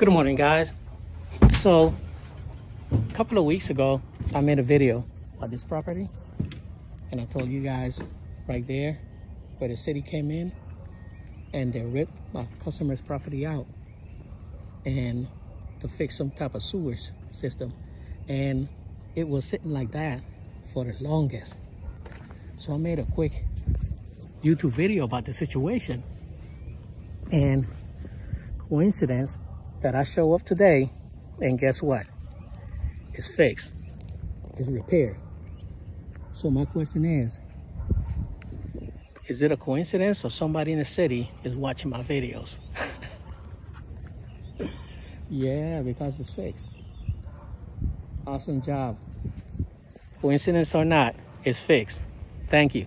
Good morning, guys. So, a couple of weeks ago, I made a video about this property, and I told you guys right there where the city came in and they ripped my customer's property out and to fix some type of sewers system. And it was sitting like that for the longest. So I made a quick YouTube video about the situation. And coincidence that I show up today and guess what? It's fixed. It's repaired. So my question is, is it a coincidence or somebody in the city is watching my videos? yeah, because it's fixed. Awesome job. Coincidence or not, it's fixed. Thank you.